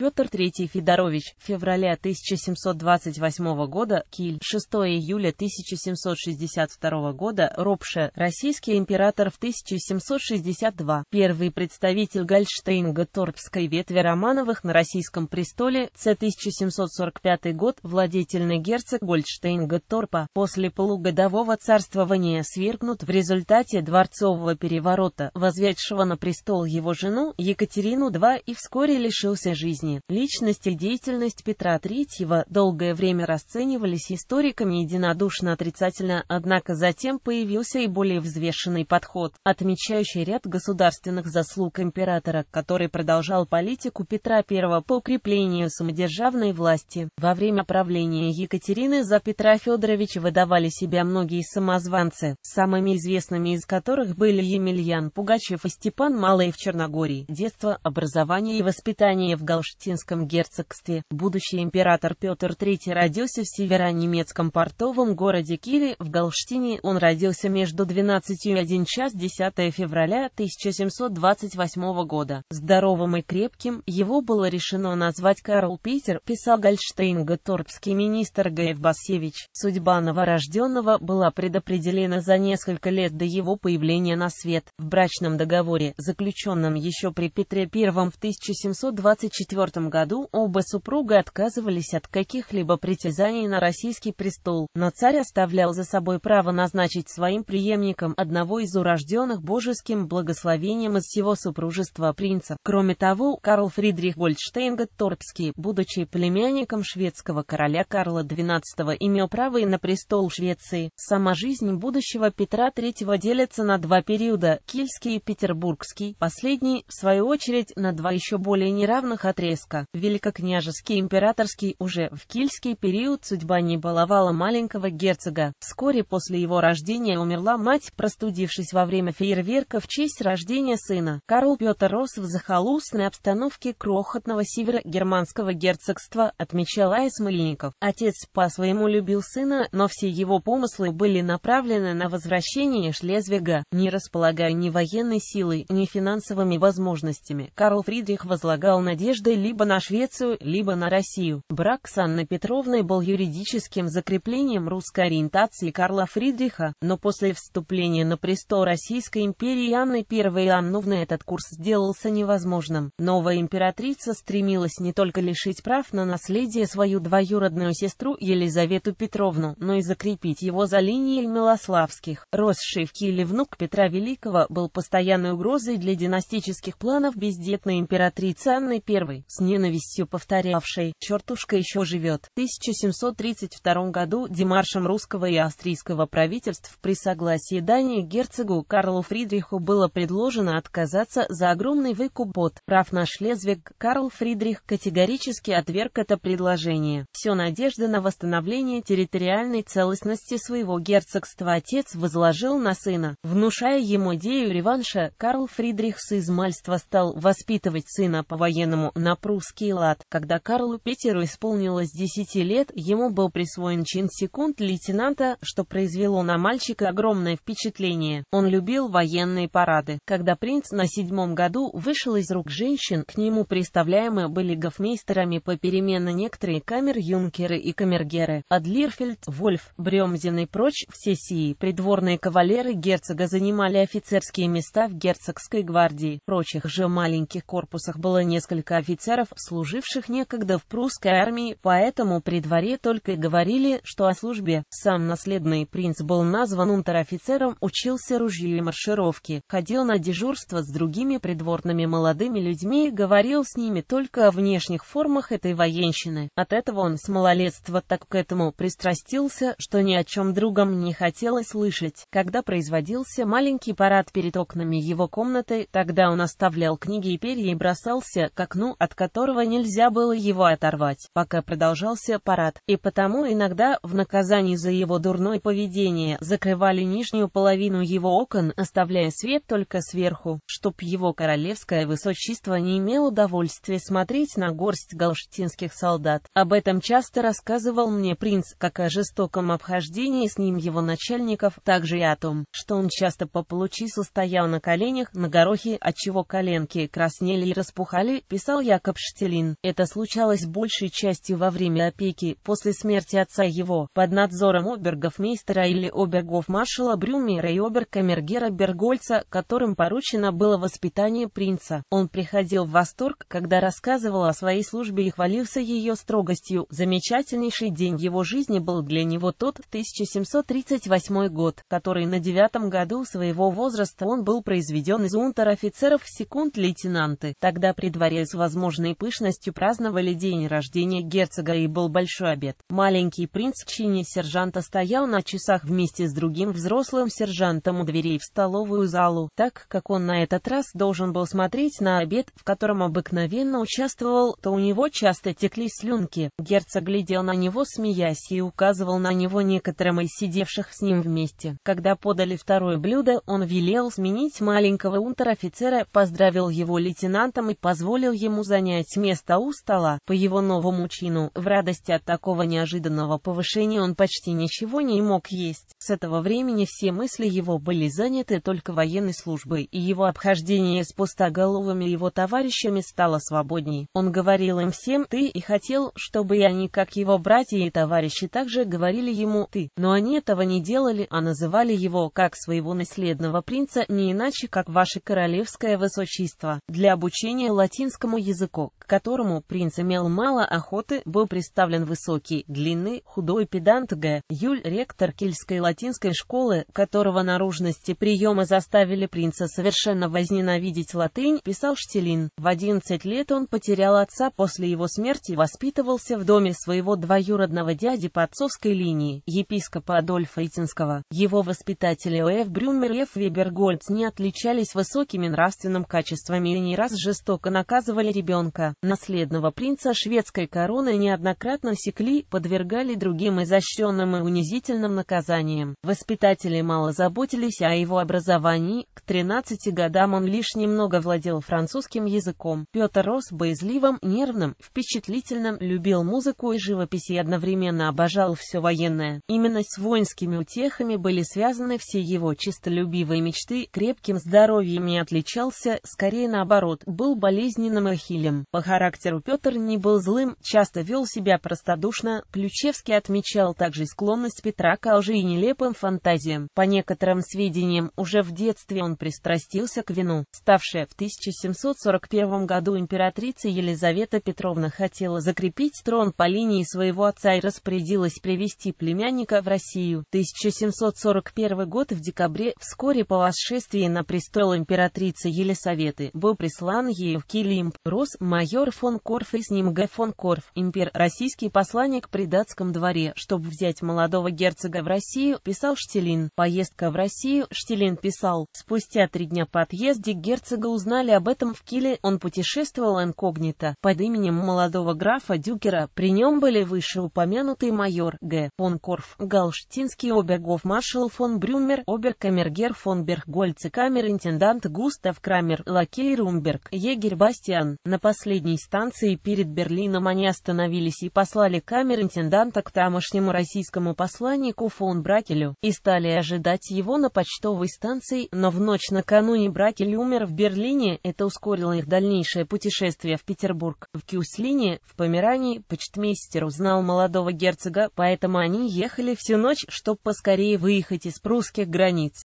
Петр III Федорович, февраля 1728 года, Киль, 6 июля 1762 года, Ропше, российский император в 1762, первый представитель Гольштейн-Готторпской ветви Романовых на российском престоле, С. 1745 год, владетельный герцог Гольштейн-Готторпа, после полугодового царствования свергнут в результате дворцового переворота, возведшего на престол его жену, Екатерину II и вскоре лишился жизни. Личность и деятельность Петра III долгое время расценивались историками единодушно отрицательно, однако затем появился и более взвешенный подход, отмечающий ряд государственных заслуг императора, который продолжал политику Петра I по укреплению самодержавной власти. Во время правления Екатерины за Петра Федоровича выдавали себя многие самозванцы, самыми известными из которых были Емельян Пугачев и Степан Малый в Черногории. Детство, образование и воспитание в Галштинском герцогстве. Будущий император Петр III родился в северо-немецком портовом городе Киеве. В Галштине он родился между 12 и 1 час 10 февраля 1728 года. Здоровым и крепким, его было решено назвать Карл Питер, писал Гольштейн-Готторпский министр Г.Ф. Басевич. Судьба новорожденного была предопределена за несколько лет до его появления на свет. В брачном договоре, заключенном еще при Петре I в 1724 году, оба супруга отказывались от каких-либо притязаний на российский престол, но царь оставлял за собой право назначить своим преемником одного из урожденных божеским благословением из всего супружества принца. Кроме того, Карл Фридрих Гольдштейн-Готторпский, будучи племянником шведского короля Карла XII, имел право и на престол Швеции. Сама жизнь будущего Петра III делится на два периода – Кильский и Петербургский, последний, в свою очередь, на два еще более неравных отрезка. Великокняжеский императорский уже в Кильский период судьба не баловала маленького герцога. Вскоре после его рождения умерла мать, простудившись во время фейерверка в честь рождения сына. Карл Петр рос в захолустной обстановке крохотного северо-германского герцогства, отмечал А. Смольников. Отец по-своему любил сына, но все его помыслы были направлены на возвращение Шлезвига, не располагая ни военной силой, ни финансовыми возможностями. Карл Фридрих возлагал надежды либо на Швецию, либо на Россию. Брак с Анной Петровной был юридическим закреплением русской ориентации Карла Фридриха, но после вступления на престол Российской империи Анны I Иоанновны этот курс сделался невозможным. Новая императрица стремилась не только лишить прав на наследие свою двоюродную сестру Елизавету Петровну, но и закрепить его за линией Милославских. Росший в Киеве внук Петра Великого был постоянной угрозой для династических планов бездетной императрицы Анны I, с ненавистью повторявшей «Чертушка еще живет». В 1732 году демаршем русского и австрийского правительств при согласии Дании герцогу Карлу Фридриху было предложено отказаться за огромный выкуп от прав на Шлезвиг. Карл Фридрих категорически отверг это предложение. Все надежды на восстановление территориальной целостности своего герцогства отец возложил на сына. Внушая ему идею реванша, Карл Фридрих с измальства стал воспитывать сына по-военному на прусский лад. Когда Карлу Петеру исполнилось 10 лет, ему был присвоен чин секунд лейтенанта, что произвело на мальчика огромное впечатление. Он любил военные парады. Когда принц на седьмом году вышел из рук женщин, к нему представляемы были гофмейстерами попеременно некоторые камер-юнкеры и камергеры. Адлирфельд, Вольф, Бремзин и прочь, все сии придворные кавалеры герцога занимали офицерские места в герцогской гвардии. В прочих же маленьких корпусах было несколько офицеров, служивших некогда в прусской армии, поэтому при дворе только и говорили, что о службе. Сам наследный принц был назван унтер-офицером, учился ружью и маршировке, ходил на дежурство с другими придворными молодыми людьми и говорил с ними только о внешних формах этой военщины. От этого он с малолетства так к этому пристрастился, что ни о чем другом не хотелось слышать. Когда производился маленький парад перед окнами его комнаты, тогда он оставлял книги и перья и бросался к окну, от которого нельзя было его оторвать, пока продолжался парад. И потому иногда, в наказании за его дурное поведение, закрывали нижнюю половину его окон, оставляя свет только сверху, чтоб его королевское высочество не имело удовольствия смотреть на горсть галштинских солдат. Об этом часто рассказывал мне принц, как о жестоком обхождении с ним его начальников, также и о том, что он часто по получису стоял на коленях на горохе, отчего коленки краснели и распухали, писал Яков Якоб Штелин. Это случалось большей частью во время опеки, после смерти отца его, под надзором обергов-мейстера или обергов-маршала Брюмера и оберкамергера Бергольца, которым поручено было воспитание принца. Он приходил в восторг, когда рассказывал о своей службе и хвалился ее строгостью. Замечательнейший день его жизни был для него тот 1738 год, который на девятом году своего возраста он был произведен из унтер-офицеров в секунд-лейтенанты. Тогда при дворе с возможной пышностью праздновали день рождения герцога и был большой обед. Маленький принц в чине сержанта стоял на часах вместе с другим взрослым сержантом у дверей в столовую залу, так как он на этот раз должен был смотреть на обед, в котором обыкновенно участвовал, то у него часто текли слюнки. Герцог глядел на него, смеясь, и указывал на него некоторым из сидевших с ним вместе. Когда подали второе блюдо, он велел сменить маленького унтер-офицера, поздравил его лейтенантом и позволил ему занять место у стола. По его новому чину, в радости от такого неожиданного повышения он почти ничего не мог есть. С этого времени все мысли его были заняты только военной службой, и его обхождение с пустоголовыми его товарищами стало свободней. Он говорил им всем «ты» и хотел, чтобы они, как его братья и товарищи, также говорили ему «ты». Но они этого не делали, а называли его, как своего наследного принца, не иначе, как ваше королевское высочество. Для обучения латинскому языку, к которому принц имел мало охоты, был представлен высокий, длинный, худой педант Г. Юль, ректор Кельской латинской школы, которого наружности приемы заставили принца совершенно возненавидеть латынь, писал Штелин. В 11 лет он потерял отца после его смерти и воспитывался в доме своего двоюродного дяди по отцовской линии, епископа Адольфа Итинского. Его воспитатели О.Ф. Брюмер и Ф. Вебергольц не отличались высокими нравственными качествами и не раз жестоко наказывали ребенка. Наследного принца шведской короны неоднократно секли, подвергали другим изощренным и унизительным наказаниям. Воспитатели мало заботились о его образовании, к 13 годам он лишь немного владел французским языком. Петр рос боязливым, нервным, впечатлительным, любил музыку и живопись и одновременно обожал все военное. Именно с воинскими утехами были связаны все его чистолюбивые мечты, крепким здоровьем не отличался, скорее наоборот, был болезненным и хилем. По характеру Петр не был злым, часто вел себя простодушно, Ключевский отмечал также склонность Петра к лжи и нелепым фантазиям. По некоторым сведениям, уже в детстве он пристрастился к вину. Ставшая в 1741 году императрицей Елизавета Петровна хотела закрепить трон по линии своего отца и распорядилась привести племянника в Россию. 1741 год в декабре, вскоре по восшествии на престол императрицы Елисаветы, был прислан ей в Килимп. Рос майор фон Корф и с ним Г. фон Корф, импер, российский посланник при датском дворе, чтобы взять молодого герцога в Россию, писал Штелин. Поездка в Россию, Штелин писал, спустя три дня по отъезде герцога узнали об этом в Киле, он путешествовал инкогнито, под именем молодого графа Дюкера, при нем были вышеупомянутый майор Г. фон Корф, Галштинский обергов маршал фон Брюмер, оберкамергер фон Берггольц и камер-интендант Густав Крамер, лакей Румберг, егерь Бастиан. На последней станции перед Берлином они остановились и послали камер-интенданта к тамошнему российскому посланнику фон Бракелю, и стали ожидать его на почтовой станции, но в ночь накануне Бракель умер в Берлине, это ускорило их дальнейшее путешествие в Петербург. В Кюслине, в Померании, почтмейстер узнал молодого герцога, поэтому они ехали всю ночь, чтобы поскорее выехать из прусских границ.